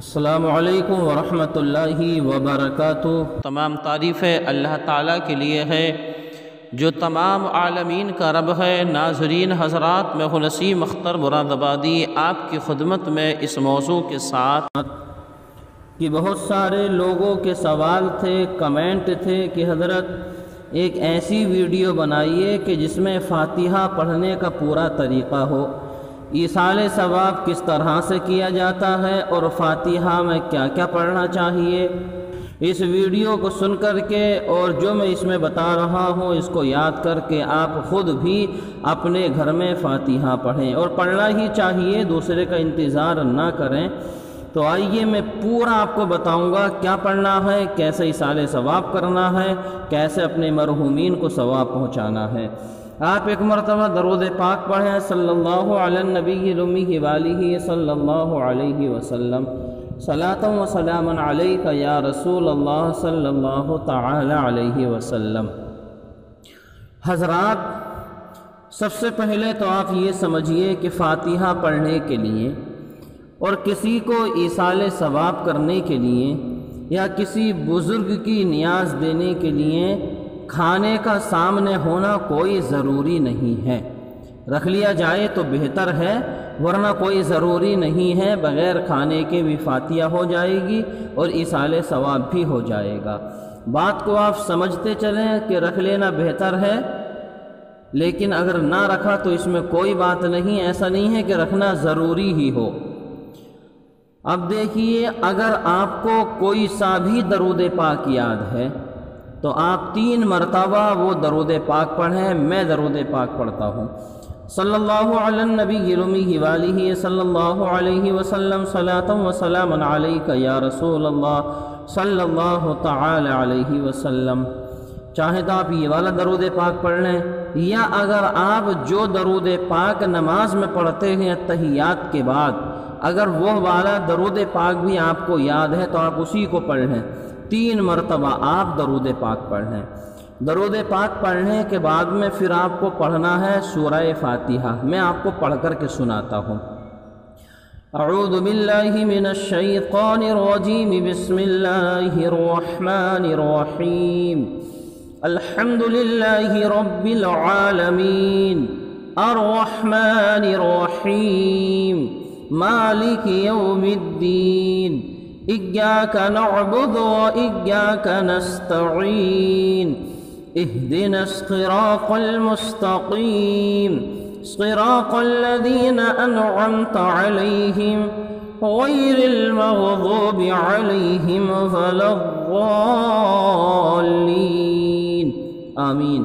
السلام علیکم ورحمۃ اللہ وبرکاتہ۔ تمام تعریفیں اللہ تعالیٰ کے لیے ہے جو تمام عالمین کا رب ہے ناظرین حضرات میں نسیم اختر مراد آبادی آپ کی خدمت میں اس موضوع کے ساتھ۔ کہ بہت سارے لوگوں کے سوال تھے کمنٹ تھے کہ حضرت ایک ایسی ویڈیو بنائیے کہ جس میں فاتحہ پڑھنے کا پورا طریقہ ہو۔ ایصال ثواب کس طرح سے کیا جاتا ہے اور فاتحہ میں کیا کیا پڑھنا چاہیے؟ اس ویڈیو کو سن کر کے اور جو میں اس میں بتا رہا ہوں، اس کو یاد کر کے آپ خود بھی اپنے گھر میں فاتحہ پڑھیں اور پڑھنا ہی چاہیے، دوسرے کا انتظار نہ کریں۔ تو آئیے میں پورا آپ کو بتاؤں گا کیا پڑھنا ہے، کیسے اصال ثواب کرنا ہے، کیسے اپنے مرحومین کو ثواب پہنچانا ہے۔ آپ ایک مرتبہ درود پاک پڑھیں۔ صلی اللہ علیہ نبی رمی والی صلی اللہ علیہ وسلم۔ صلاۃ و سلام علیہ یا رسول اللہ صلی اللہ تعالی علیہ وسلم۔ حضرات، سب سے پہلے تو آپ یہ سمجھیے کہ فاتحہ پڑھنے کے لیے اور کسی کو ایصال ثواب کرنے کے لیے یا کسی بزرگ کی نیاز دینے کے لیے کھانے کا سامنے ہونا کوئی ضروری نہیں ہے۔ رکھ لیا جائے تو بہتر ہے، ورنہ کوئی ضروری نہیں ہے، بغیر کھانے کے بھی فاتحہ ہو جائے گی اور اصال ثواب بھی ہو جائے گا۔ بات کو آپ سمجھتے چلیں کہ رکھ لینا بہتر ہے، لیکن اگر نہ رکھا تو اس میں کوئی بات نہیں، ایسا نہیں ہے کہ رکھنا ضروری ہی ہو۔ اب دیکھیے، اگر آپ کو کوئی سا بھی درود پاک یاد ہے تو آپ تین مرتبہ وہ درود پاک پڑھیں، میں درود پاک پڑھتا ہوں۔ صلی اللہ علیہ نبی رمی والی صلی اللہ علیہ وسلم صلاۃ و سلام علیہ یا رسول اللہ صلی اللہ تعالی علیہ وسلم۔ چاہے تو آپ یہ والا درود پاک پڑھ لیں یا اگر آپ جو درود پاک نماز میں پڑھتے ہیں تحیات کے بعد، اگر وہ والا درود پاک بھی آپ کو یاد ہے تو آپ اسی کو پڑھ لیں تین مرتبہ آپ درود پاک پڑھیں۔ درود پاک پڑھنے کے بعد میں پھر آپ کو پڑھنا ہے سورہ فاتحہ۔ میں آپ کو پڑھ کر کے سناتا ہوں۔ اعوذ باللہ من الشیطان الرجیم۔ بسم اللہ الرحمن الرحیم۔ الحمد للہ رب العالمین۔ الرحمن الرحیم۔ مالک یوم الدین۔ إياك نعبد وإياك نستعين. اهدنا الصراط المستقيم. صراط الذين أنعمت عليهم غير المغضوب عليهم فلا الضالين. آمين.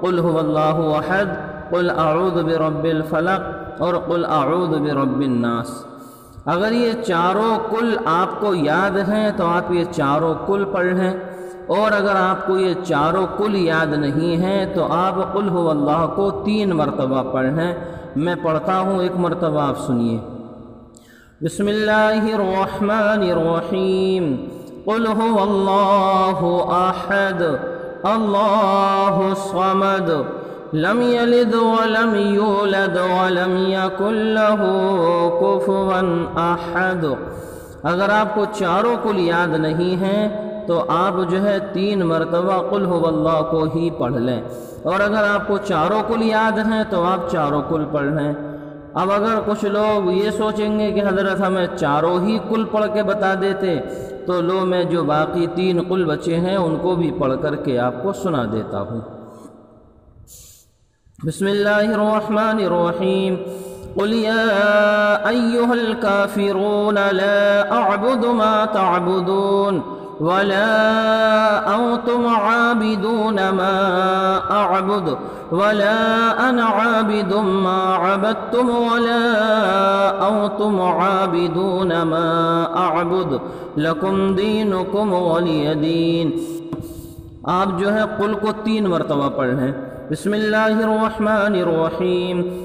قل هو اللہ احد قل اعوذ برب الفلق، اور قل اعوذ برب الناس۔ اگر یہ چاروں کل آپ کو یاد ہیں تو آپ یہ چاروں کل پڑھیں اور اگر آپ کو یہ چاروں کل یاد نہیں ہیں تو آپ قل هو اللہ کو تین مرتبہ پڑھیں میں پڑھتا ہوں ایک مرتبہ آپ سنیے۔ بسم اللہ الرحمن الرحیم۔ قل هو اللہ احد۔ الله الصمد لم يلد ولم يولد ولم يكن له كفوا احد اگر آپ کو چاروں کل یاد نہیں ہیں، تو آپ جو ہے تین مرتبہ قل هو اللہ کو ہی پڑھ لیں۔ اور اگر آپ کو چاروں کل یاد ہیں، تو آپ چاروں کل پڑھ لیں۔ اب اگر کچھ لوگ یہ سوچیں گے کہ حضرت ہمیں چاروں ہی کل پڑھ کے بتا دیتے تو لو میں جو باقی تین قل بچے ہیں، ان کو بھی پڑھ کر کے آپ کو سنا دیتا ہوں۔ بسم اللہ الرحمن الرحیم۔ قل یا ایوہ الكافرون لا اعبد ما تعبدون ولا أنتم عابدون ما أعبد ولا أنا عابد ما عبدتم ولا أنتم عابدون ما أعبد لكم دينكم ولي دين. آپ جو ہے قل کو تین مرتبہ پڑھ لیں۔ بسم الله الرحمن الرحيم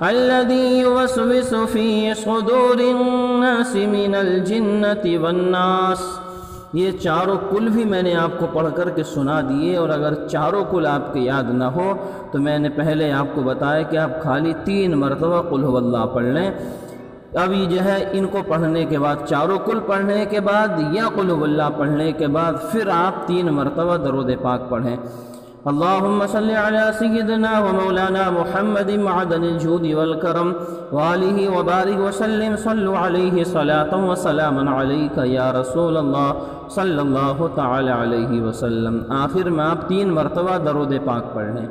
الذي يوسوس في صدور الناس من الجنة والناس۔ یہ چاروں کل بھی میں نے آپ کو پڑھ کر کے سنا دیے اور اگر چاروں کل آپ کے یاد نہ ہو تو میں نے پہلے آپ کو بتایا کہ آپ خالی تین مرتبہ قل هو اللہ پڑھ لیں۔ اب یہ جو ہے ان کو پڑھنے کے بعد، چاروں کل پڑھنے کے بعد یا قل هو اللہ پڑھنے کے بعد پھر آپ تین مرتبہ درود پاک پڑھیں۔ اللهم صل على سيدنا ومولانا محمد معدن الجود والكرم وآله وبارك وسلم صلوا عليه صلاة وسلاما عليك يا رسول الله صلی اللہ تعالی علیہ وسلم. آخر میں آپ تین مرتبہ درود پاک پڑھ لیں۔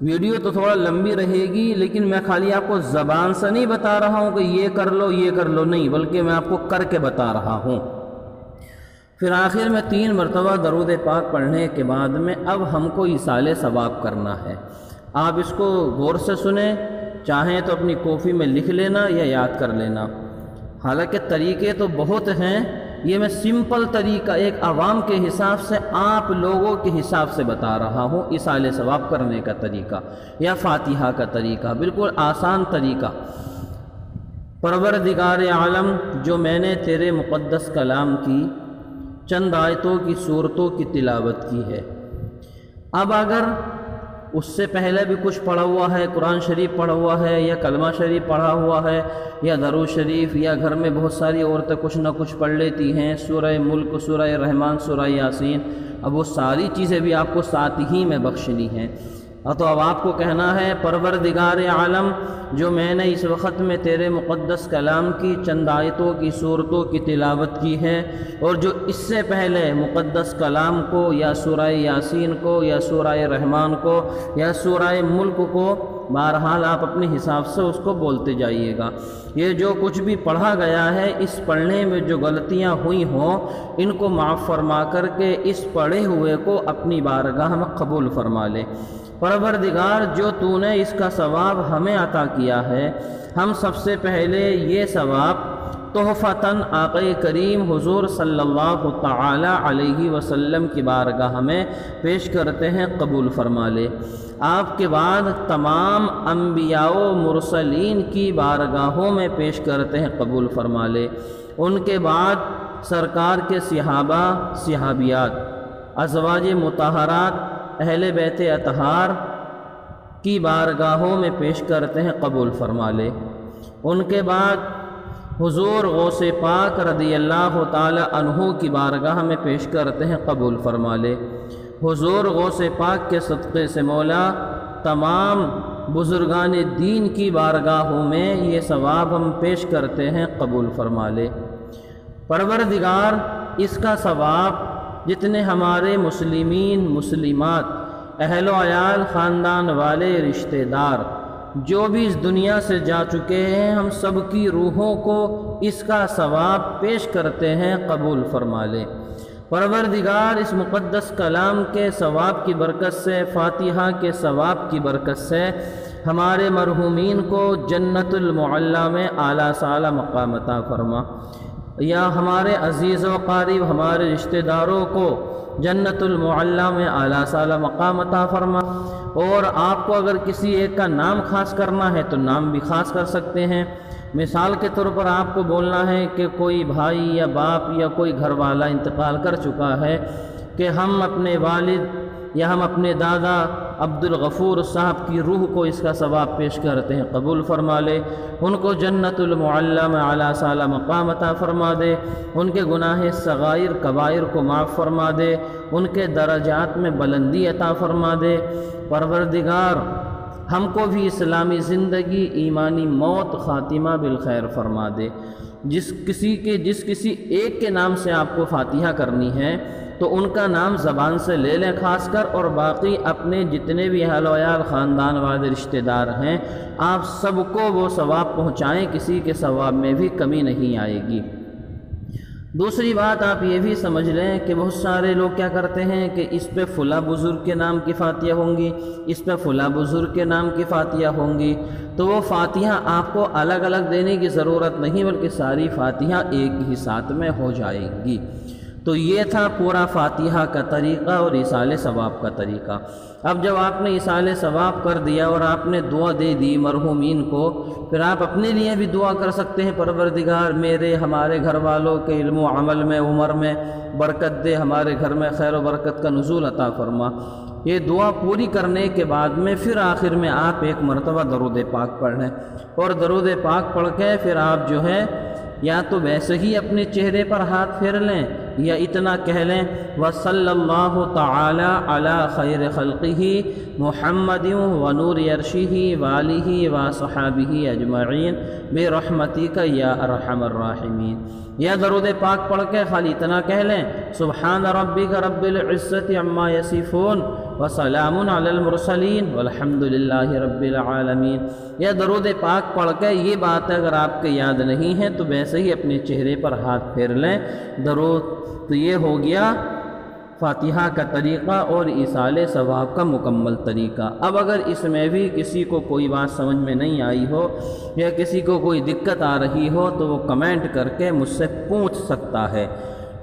ویڈیو تو تھوڑا لمبی رہے گی، لیکن میں خالی آپ کو زبان سے نہیں بتا رہا ہوں کہ یہ کر لو، یہ کر لو، نہیں، بلکہ میں آپ کو کر کے بتا رہا ہوں۔ پھر آخر میں تین مرتبہ درود پاک پڑھنے کے بعد میں اب ہم کو اصال ثواب کرنا ہے۔ آپ اس کو غور سے سنیں، چاہیں تو اپنی کافی میں لکھ لینا یا یاد کر لینا۔ حالانکہ طریقے تو بہت ہیں، یہ میں سمپل طریقہ ایک عوام کے حساب سے، آپ لوگوں کے حساب سے بتا رہا ہوں اصال ثواب کرنے کا طریقہ یا فاتحہ کا طریقہ، بالکل آسان طریقہ۔ پروردگار عالم، جو میں نے تیرے مقدس کلام کی چند آیتوں کی صورتوں کی تلاوت کی ہے۔ اب اگر اس سے پہلے بھی کچھ پڑھا ہوا ہے، قرآن شریف پڑھا ہوا ہے یا کلمہ شریف پڑھا ہوا ہے یا درو شریف یا گھر میں بہت ساری عورتیں کچھ نہ کچھ پڑھ لیتی ہیں، سورہ ملک، سورہ رحمان، سورہ یاسین، اب وہ ساری چیزیں بھی آپ کو ساتھ ہی میں بخشنی ہیں۔ ہاں، تو اب آپ کو کہنا ہے، پروردگار عالم، جو میں نے اس وقت میں تیرے مقدس کلام کی، چند آیتوں کی، صورتوں کی تلاوت کی ہے، اور جو اس سے پہلے مقدس کلام کو، یا سورہ یاسین کو، یا سورہ رحمان کو، یا سورہ ملک کو، بہرحال آپ اپنے حساب سے اس کو بولتے جائیے گا۔ یہ جو کچھ بھی پڑھا گیا ہے، اس پڑھنے میں جو غلطیاں ہوئی ہوں، ان کو معاف فرما کر کے اس پڑھے ہوئے کو اپنی بارگاہ میں قبول فرما لے۔ پروردگار، جو تو نے اس کا ثواب ہمیں عطا کیا ہے، ہم سب سے پہلے یہ ثواب تحفتاً آقا کریم حضور صلی اللہ تعالی علیہ وسلم کی بارگاہ میں پیش کرتے ہیں، قبول فرما لے۔ آپ کے بعد تمام انبیاء و مرسلین کی بارگاہوں میں پیش کرتے ہیں، قبول فرما لے۔ ان کے بعد سرکار کے صحابہ، صحابیات، ازواج متحرات اہل بیت اطہار کی بارگاہوں میں پیش کرتے ہیں قبول فرما لے۔ ان کے بعد حضور غوث پاک رضی اللہ تعالی عنہ کی بارگاہ میں پیش کرتے ہیں قبول فرما لے۔ حضور غوث پاک کے صدقے سے مولا، تمام بزرگان دین کی بارگاہوں میں یہ ثواب ہم پیش کرتے ہیں قبول فرما لے۔ پروردگار، اس کا ثواب جتنے ہمارے مسلمین مسلمات، اہل و عیال، خاندان والے، رشتہ دار، جو بھی اس دنیا سے جا چکے ہیں، ہم سب کی روحوں کو اس کا ثواب پیش کرتے ہیں، قبول فرما لے۔ پروردگار، اس مقدس کلام کے ثواب کی برکت سے، فاتحہ کے ثواب کی برکت سے، ہمارے مرحومین کو جنت المعلہ میں اعلیٰ سالہ مقامتہ فرما۔ یا ہمارے عزیز و قارب ہمارے رشتہ داروں کو جنت المعلہ میں اعلیٰ سالہ مقام عطا فرما۔ اور آپ کو اگر کسی ایک کا نام خاص کرنا ہے تو نام بھی خاص کر سکتے ہیں۔ مثال کے طور پر آپ کو بولنا ہے کہ کوئی بھائی یا باپ یا کوئی گھر والا انتقال کر چکا ہے کہ ہم اپنے والد یا ہم اپنے دادا عبد الغفور صاحب کی روح کو اس کا ثواب پیش کرتے ہیں، قبول فرما لے۔ ان کو جنت المعلم اعلیٰ سالہ مقام عطا فرما دے۔ ان کے گناہ صغائر قبائر کو معاف فرما دے۔ ان کے درجات میں بلندی عطا فرما دے۔ پروردگار ہم کو بھی اسلامی زندگی، ایمانی موت خاتمہ بالخیر فرما دے۔ جس کسی کے، جس کسی ایک کے نام سے آپ کو فاتحہ کرنی ہے، تو ان کا نام زبان سے لے لیں، خاص کر اور باقی اپنے جتنے بھی اہل ویال خاندان والے رشتہ دار ہیں، آپ سب کو وہ ثواب پہنچائیں، کسی کے ثواب میں بھی کمی نہیں آئے گی۔ دوسری بات آپ یہ بھی سمجھ لیں کہ بہت سارے لوگ کیا کرتے ہیں کہ اس پہ فلاں بزرگ کے نام کی فاتحہ ہوں گی، اس پہ فلاں بزرگ کے نام کی فاتحہ ہوں گی۔ تو وہ فاتحہ آپ کو الگ الگ دینے کی ضرورت نہیں، بلکہ ساری فاتحہ ایک ہی ساتھ میں ہو جائے گی۔ تو یہ تھا پورا فاتحہ کا طریقہ اور اصال ثواب کا طریقہ۔ اب جب آپ نے اصال ثواب کر دیا اور آپ نے دعا دے دی مرحومین کو، پھر آپ اپنے لیے بھی دعا کر سکتے ہیں، پروردگار میرے، ہمارے گھر والوں کے علم و عمل میں، عمر میں برکت دے، ہمارے گھر میں خیر و برکت کا نزول عطا فرما۔ یہ دعا پوری کرنے کے بعد میں پھر آخر میں آپ ایک مرتبہ درود پاک پڑھ لیں۔ اور درود پاک پڑھ کے پھر آپ جو ہے یا تو ویسے ہی اپنے چہرے پر ہاتھ پھیر لیں یا اتنا کہہ لیں وصلی اللہ تعالی علی خیر خلقہ محمد و نور عرشہ والی و صحابی اجمعین بے رحمتی کا یا ارحم الراحمین یا درود پاک پڑھ کے خالی اتنا کہہ لیں، سبحان ربی کا رب العزت عما یسیفون وسلام علی المرسلین والحمد للہ رب العالمین۔ یا درود پاک پڑھ کے یہ بات اگر آپ کے یاد نہیں ہے تو ویسے ہی اپنے چہرے پر ہاتھ پھیر لیں۔ درود تو یہ ہو گیا فاتحہ کا طریقہ اور اصال ثواب کا مکمل طریقہ۔ اب اگر اس میں بھی کسی کو کوئی بات سمجھ میں نہیں آئی ہو یا کسی کو کوئی دقت آ رہی ہو تو وہ کمنٹ کر کے مجھ سے پوچھ سکتا ہے۔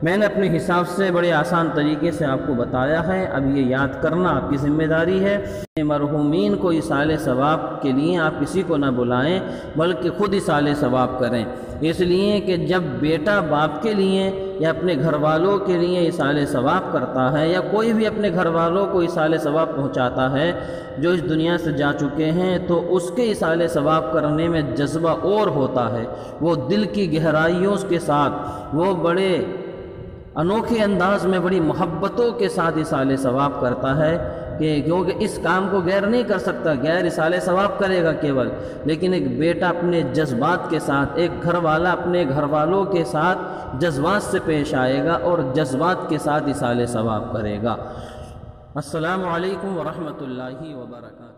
میں نے اپنے حساب سے بڑے آسان طریقے سے آپ کو بتایا ہے۔ اب یہ یاد کرنا آپ کی ذمہ داری ہے۔ مرحومین کو اصال ثواب کے لیے آپ کسی کو نہ بلائیں، بلکہ خود اصال ثواب کریں۔ اس لیے کہ جب بیٹا باپ کے لیے یا اپنے گھر والوں کے لیے اصال ثواب کرتا ہے یا کوئی بھی اپنے گھر والوں کو اصال ثواب پہنچاتا ہے، جو اس دنیا سے جا چکے ہیں، تو اس کے اصال ثواب کرنے میں جذبہ اور ہوتا ہے۔ وہ دل کی گہرائیوں کے ساتھ، وہ بڑے انوکھے انداز میں بڑی محبتوں کے ساتھ اصال ثواب کرتا ہے کہ کیونکہ اس کام کو غیر نہیں کر سکتا، غیر اصال ثواب کرے گا کیول۔ لیکن ایک بیٹا اپنے جذبات کے ساتھ، ایک گھر والا اپنے گھر والوں کے ساتھ جذبات سے پیش آئے گا اور جذبات کے ساتھ اصال ثواب کرے گا۔ السلام علیکم ورحمۃ اللہ وبرکاتہ۔